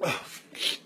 Oh.